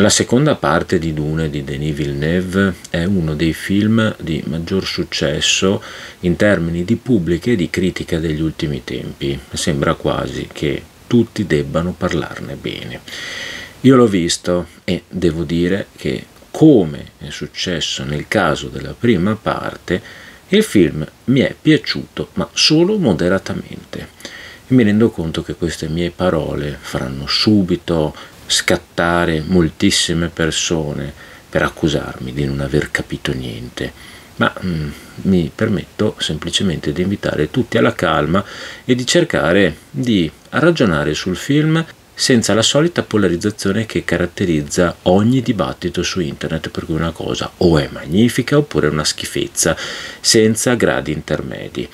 La seconda parte di Dune di Denis Villeneuve è uno dei film di maggior successo in termini di pubblica e di critica degli ultimi tempi. Sembra quasi che tutti debbano parlarne bene. Io l'ho visto e devo dire che, come è successo nel caso della prima parte, il film mi è piaciuto, ma solo moderatamente. E mi rendo conto che queste mie parole faranno subito scattare moltissime persone per accusarmi di non aver capito niente, ma mm, mi permetto semplicemente di invitare tutti alla calma e di cercare di ragionare sul film senza la solita polarizzazione che caratterizza ogni dibattito su internet, per cui una cosa o è magnifica oppure è una schifezza, senza gradi intermedi.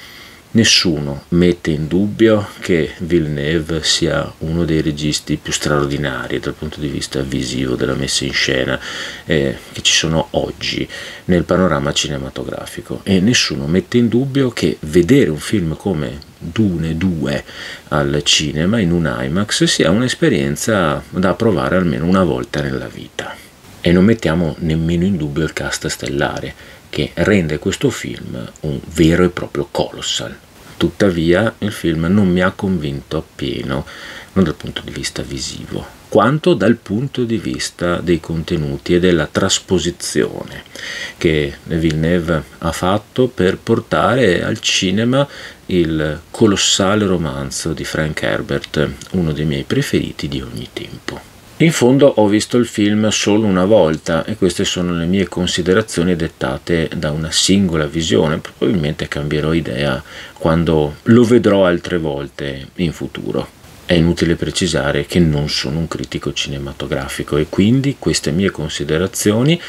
Nessuno mette in dubbio che Villeneuve sia uno dei registi più straordinari dal punto di vista visivo della messa in scena eh, che ci sono oggi nel panorama cinematografico e nessuno mette in dubbio che vedere un film come Dune 2 al cinema in un IMAX sia un'esperienza da provare almeno una volta nella vita. E non mettiamo nemmeno in dubbio il cast stellare che rende questo film un vero e proprio colossal. Tuttavia il film non mi ha convinto appieno, non dal punto di vista visivo, quanto dal punto di vista dei contenuti e della trasposizione che Villeneuve ha fatto per portare al cinema il colossale romanzo di Frank Herbert, uno dei miei preferiti di ogni tempo. In fondo ho visto il film solo una volta e queste sono le mie considerazioni dettate da una singola visione, probabilmente cambierò idea quando lo vedrò altre volte in futuro. È inutile precisare che non sono un critico cinematografico e quindi queste mie considerazioni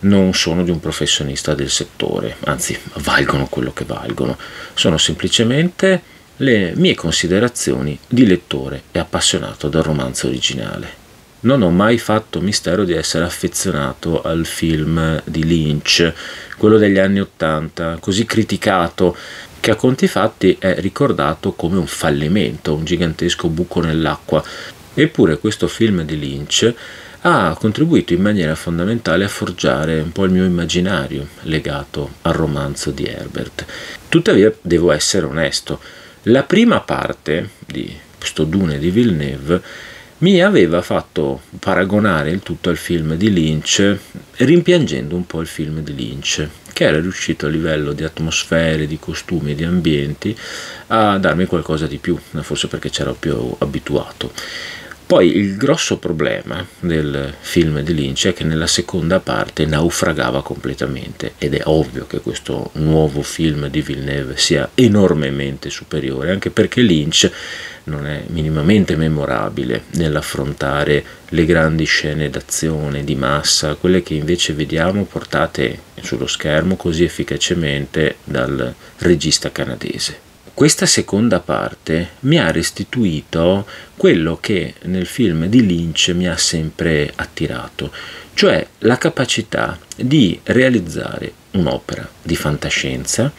non sono di un professionista del settore, anzi valgono quello che valgono, sono semplicemente le mie considerazioni di lettore e appassionato del romanzo originale non ho mai fatto mistero di essere affezionato al film di Lynch, quello degli anni Ottanta, così criticato, che a conti fatti è ricordato come un fallimento, un gigantesco buco nell'acqua. Eppure questo film di Lynch ha contribuito in maniera fondamentale a forgiare un po' il mio immaginario legato al romanzo di Herbert. Tuttavia devo essere onesto, la prima parte di questo Dune di Villeneuve mi aveva fatto paragonare il tutto al film di Lynch, rimpiangendo un po' il film di Lynch, che era riuscito a livello di atmosfere, di costumi di ambienti a darmi qualcosa di più, forse perché c'ero più abituato. Poi il grosso problema del film di Lynch è che nella seconda parte naufragava completamente ed è ovvio che questo nuovo film di Villeneuve sia enormemente superiore, anche perché Lynch non è minimamente memorabile nell'affrontare le grandi scene d'azione di massa, quelle che invece vediamo portate sullo schermo così efficacemente dal regista canadese. Questa seconda parte mi ha restituito quello che nel film di Lynch mi ha sempre attirato, cioè la capacità di realizzare un'opera di fantascienza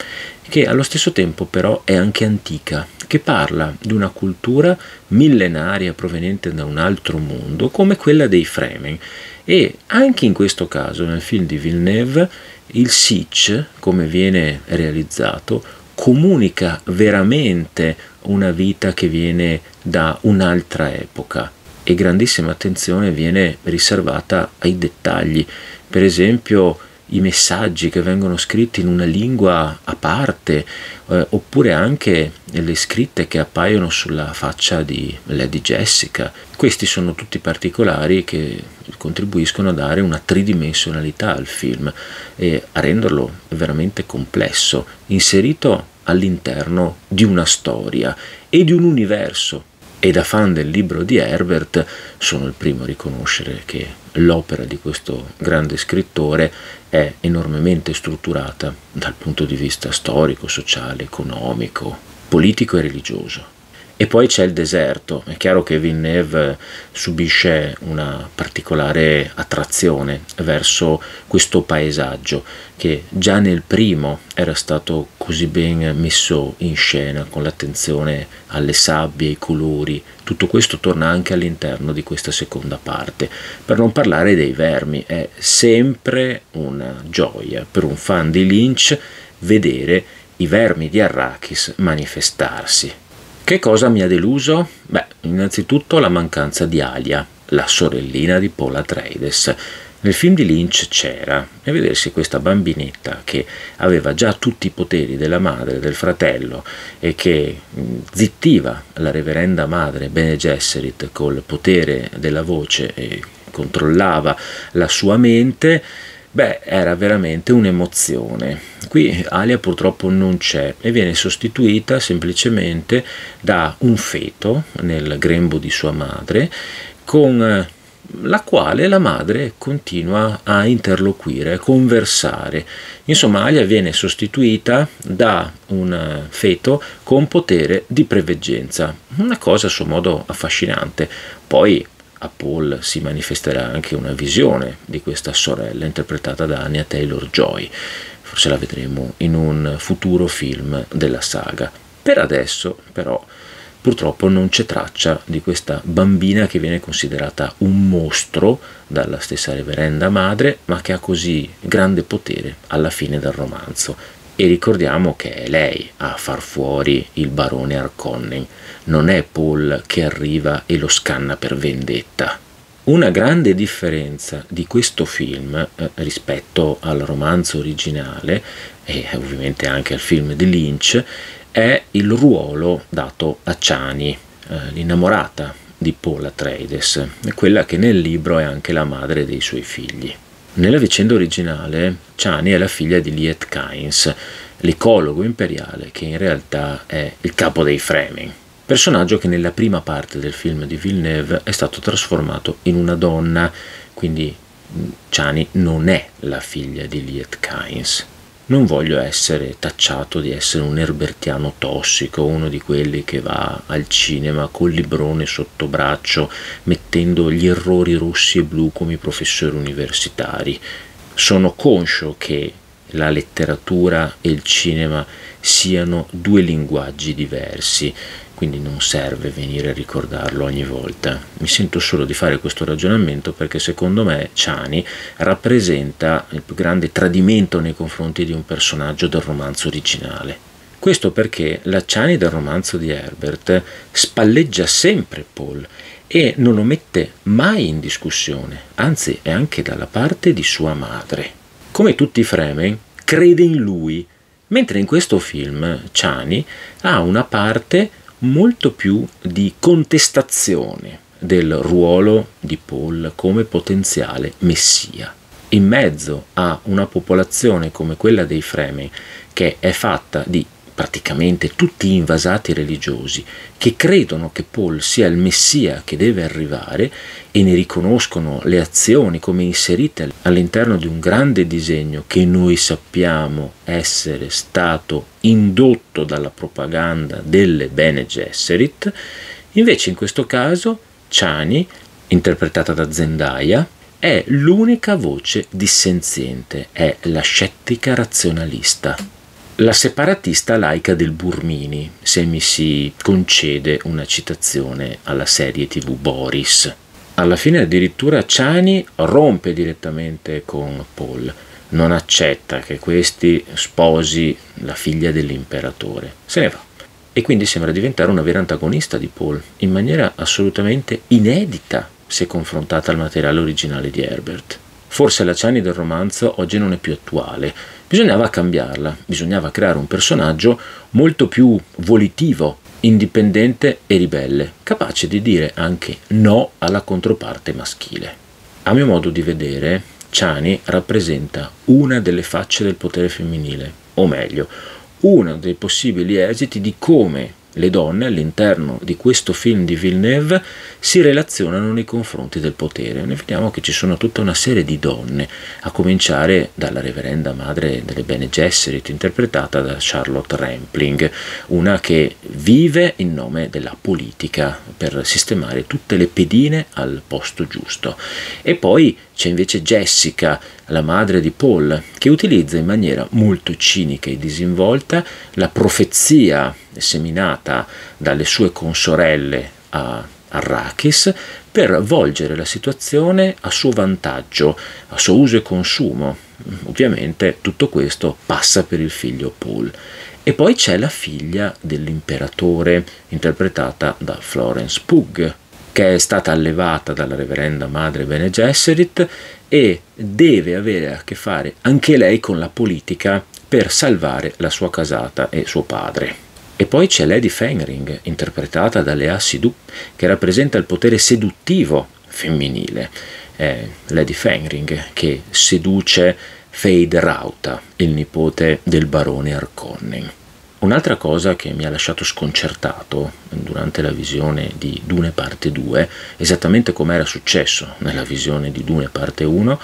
che allo stesso tempo però è anche antica, che parla di una cultura millenaria proveniente da un altro mondo come quella dei Fremen e anche in questo caso nel film di Villeneuve il Sitch, come viene realizzato, comunica veramente una vita che viene da un'altra epoca e grandissima attenzione viene riservata ai dettagli. Per esempio i messaggi che vengono scritti in una lingua a parte, eh, oppure anche le scritte che appaiono sulla faccia di Lady Jessica. Questi sono tutti particolari che contribuiscono a dare una tridimensionalità al film e a renderlo veramente complesso, inserito all'interno di una storia e di un universo e da fan del libro di Herbert sono il primo a riconoscere che l'opera di questo grande scrittore è enormemente strutturata dal punto di vista storico, sociale, economico, politico e religioso. E poi c'è il deserto, è chiaro che Villeneuve subisce una particolare attrazione verso questo paesaggio che già nel primo era stato così ben messo in scena con l'attenzione alle sabbie, ai colori, tutto questo torna anche all'interno di questa seconda parte. Per non parlare dei vermi, è sempre una gioia per un fan di Lynch vedere i vermi di Arrakis manifestarsi. Che cosa mi ha deluso? Beh, innanzitutto la mancanza di Alia, la sorellina di Paul Atreides. Nel film di Lynch c'era, e vedersi questa bambinetta che aveva già tutti i poteri della madre, del fratello, e che zittiva la reverenda madre Bene Gesserit col potere della voce e controllava la sua mente, Beh, era veramente un'emozione. Qui Alia purtroppo non c'è e viene sostituita semplicemente da un feto nel grembo di sua madre con eh, la quale la madre continua a interloquire, a conversare. Insomma, Alia viene sostituita da un feto con potere di preveggenza, una cosa a suo modo affascinante. Poi a Paul si manifesterà anche una visione di questa sorella interpretata da Anya Taylor Joy. Forse la vedremo in un futuro film della saga. Per adesso, però, purtroppo non c'è traccia di questa bambina che viene considerata un mostro dalla stessa reverenda madre, ma che ha così grande potere alla fine del romanzo. E ricordiamo che è lei a far fuori il barone Harkonnen non è Paul che arriva e lo scanna per vendetta. Una grande differenza di questo film eh, rispetto al romanzo originale e ovviamente anche al film di Lynch è il ruolo dato a Chani, eh, l'innamorata di Paul Atreides, quella che nel libro è anche la madre dei suoi figli. Nella vicenda originale Chani è la figlia di Liet Kynes, l'ecologo imperiale che in realtà è il capo dei Fremen personaggio che nella prima parte del film di Villeneuve è stato trasformato in una donna, quindi Chani non è la figlia di Liet Kynes. Non voglio essere tacciato di essere un erbertiano tossico, uno di quelli che va al cinema col librone sotto braccio, mettendo gli errori rossi e blu come i professori universitari. Sono conscio che la letteratura e il cinema siano due linguaggi diversi quindi non serve venire a ricordarlo ogni volta. Mi sento solo di fare questo ragionamento perché secondo me Ciani rappresenta il più grande tradimento nei confronti di un personaggio del romanzo originale. Questo perché la Ciani del romanzo di Herbert spalleggia sempre Paul e non lo mette mai in discussione, anzi è anche dalla parte di sua madre. Come tutti i Fremen, crede in lui, mentre in questo film Ciani ha una parte molto più di contestazione del ruolo di Paul come potenziale messia. In mezzo a una popolazione come quella dei Fremen, che è fatta di praticamente tutti invasati religiosi che credono che Paul sia il Messia che deve arrivare e ne riconoscono le azioni come inserite all'interno di un grande disegno che noi sappiamo essere stato indotto dalla propaganda delle Bene Gesserit, invece in questo caso Chani, interpretata da Zendaya, è l'unica voce dissenziente, è la scettica razionalista la separatista laica del Burmini, se mi si concede una citazione alla serie tv Boris. Alla fine addirittura Chani rompe direttamente con Paul, non accetta che questi sposi la figlia dell'imperatore, se ne va. E quindi sembra diventare una vera antagonista di Paul, in maniera assolutamente inedita se confrontata al materiale originale di Herbert. Forse la Chani del romanzo oggi non è più attuale, bisognava cambiarla, bisognava creare un personaggio molto più volitivo, indipendente e ribelle, capace di dire anche no alla controparte maschile. A mio modo di vedere, Chani rappresenta una delle facce del potere femminile, o meglio, uno dei possibili esiti di come le donne all'interno di questo film di Villeneuve si relazionano nei confronti del potere. Noi vediamo che ci sono tutta una serie di donne, a cominciare dalla reverenda madre delle Bene Gesserit, interpretata da Charlotte Rampling, una che vive in nome della politica per sistemare tutte le pedine al posto giusto. E poi c'è invece Jessica, la madre di Paul, che utilizza in maniera molto cinica e disinvolta la profezia seminata dalle sue consorelle a Arrakis per volgere la situazione a suo vantaggio, a suo uso e consumo. Ovviamente tutto questo passa per il figlio Paul. E poi c'è la figlia dell'imperatore, interpretata da Florence Pugh, che è stata allevata dalla reverenda madre Bene Gesserit e deve avere a che fare anche lei con la politica per salvare la sua casata e suo padre. E poi c'è Lady Fenring, interpretata da Lea Sidhu, che rappresenta il potere seduttivo femminile. È Lady Fenring che seduce Fade Rauta, il nipote del barone Arconnen. Un'altra cosa che mi ha lasciato sconcertato durante la visione di Dune parte 2, esattamente come era successo nella visione di Dune parte 1,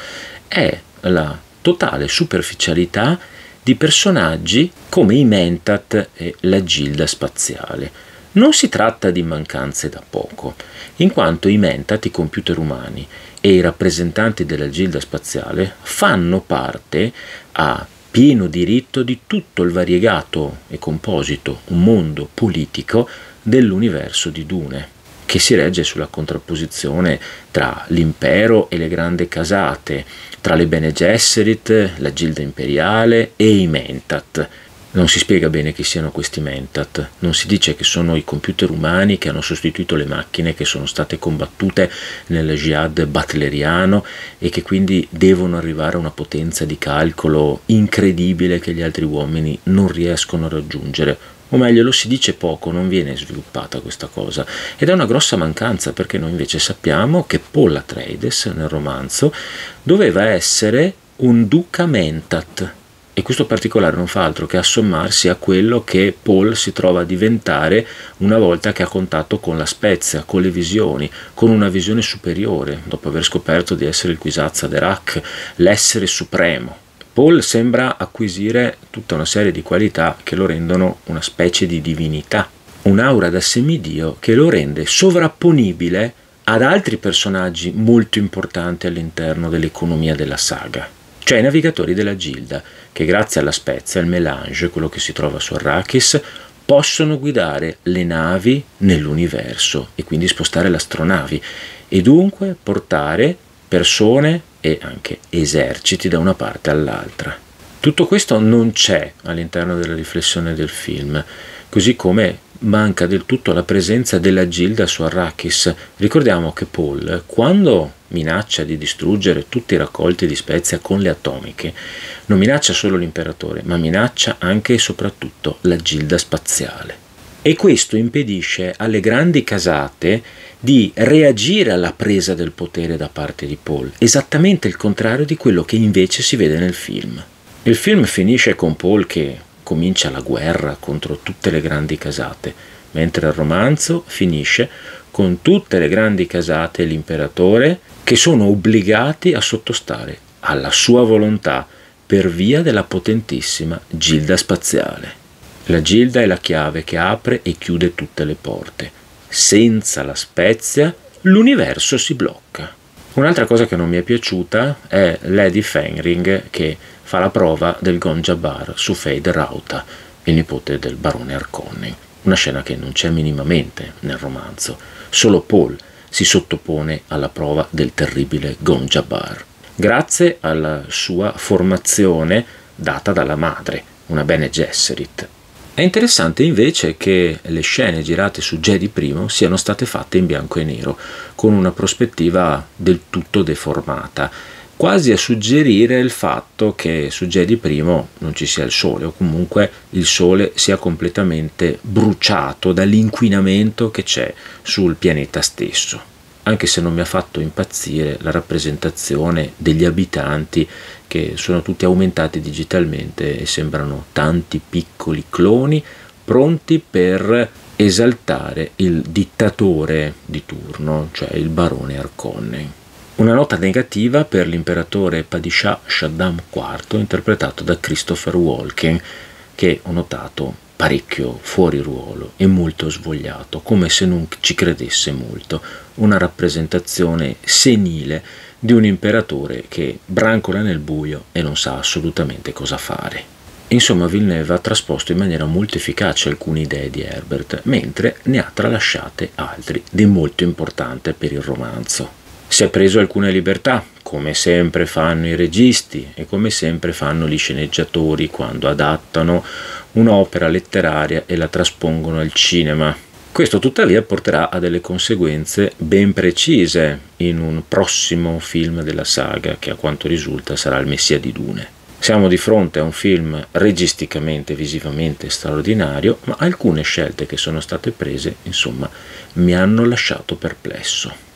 è la totale superficialità di personaggi come i Mentat e la Gilda Spaziale. Non si tratta di mancanze da poco, in quanto i Mentat, i computer umani e i rappresentanti della Gilda Spaziale fanno parte a pieno diritto di tutto il variegato e composito mondo politico dell'universo di Dune, che si regge sulla contrapposizione tra l'impero e le grandi casate, tra le Bene Gesserit, la Gilda Imperiale e i Mentat, non si spiega bene chi siano questi Mentat, non si dice che sono i computer umani che hanno sostituito le macchine che sono state combattute nel jihad butleriano e che quindi devono arrivare a una potenza di calcolo incredibile che gli altri uomini non riescono a raggiungere. O meglio, lo si dice poco, non viene sviluppata questa cosa. Ed è una grossa mancanza perché noi invece sappiamo che Paul Atreides nel romanzo doveva essere un duca Mentat, e questo particolare non fa altro che assommarsi a quello che Paul si trova a diventare una volta che ha contatto con la Spezia, con le visioni, con una visione superiore, dopo aver scoperto di essere il Quisazza Derac, l'essere supremo. Paul sembra acquisire tutta una serie di qualità che lo rendono una specie di divinità, un'aura da semidio che lo rende sovrapponibile ad altri personaggi molto importanti all'interno dell'economia della saga, cioè i navigatori della Gilda, che grazie alla Spezia, al melange, quello che si trova su Arrakis, possono guidare le navi nell'universo e quindi spostare le astronavi e dunque portare persone e anche eserciti da una parte all'altra. Tutto questo non c'è all'interno della riflessione del film, così come manca del tutto la presenza della Gilda su Arrakis. Ricordiamo che Paul, quando minaccia di distruggere tutti i raccolti di Spezia con le atomiche, non minaccia solo l'imperatore, ma minaccia anche e soprattutto la Gilda spaziale. E questo impedisce alle grandi casate di reagire alla presa del potere da parte di Paul, esattamente il contrario di quello che invece si vede nel film. Il film finisce con Paul che comincia la guerra contro tutte le grandi casate, mentre il romanzo finisce con tutte le grandi casate e l'imperatore che sono obbligati a sottostare alla sua volontà per via della potentissima Gilda spaziale. La Gilda è la chiave che apre e chiude tutte le porte. Senza la spezia l'universo si blocca. Un'altra cosa che non mi è piaciuta è Lady Fenring che fa la prova del Gonjabar su Fade Rauta, il nipote del barone Arconni. Una scena che non c'è minimamente nel romanzo. Solo Paul si sottopone alla prova del terribile Gonjabar, grazie alla sua formazione data dalla madre, una Bene Gesserit. È interessante invece che le scene girate su Jedi I siano state fatte in bianco e nero, con una prospettiva del tutto deformata quasi a suggerire il fatto che su Jedi I non ci sia il sole o comunque il sole sia completamente bruciato dall'inquinamento che c'è sul pianeta stesso. Anche se non mi ha fatto impazzire la rappresentazione degli abitanti che sono tutti aumentati digitalmente e sembrano tanti piccoli cloni pronti per esaltare il dittatore di turno, cioè il barone Arconney. Una nota negativa per l'imperatore Padishah Shaddam IV, interpretato da Christopher Walken, che ho notato parecchio fuori ruolo e molto svogliato, come se non ci credesse molto, una rappresentazione senile di un imperatore che brancola nel buio e non sa assolutamente cosa fare. Insomma, Villeneuve ha trasposto in maniera molto efficace alcune idee di Herbert, mentre ne ha tralasciate altri di molto importante per il romanzo. Si è preso alcune libertà, come sempre fanno i registi e come sempre fanno gli sceneggiatori quando adattano un'opera letteraria e la traspongono al cinema. Questo tuttavia porterà a delle conseguenze ben precise in un prossimo film della saga che a quanto risulta sarà il Messia di Dune. Siamo di fronte a un film registicamente visivamente straordinario, ma alcune scelte che sono state prese, insomma, mi hanno lasciato perplesso.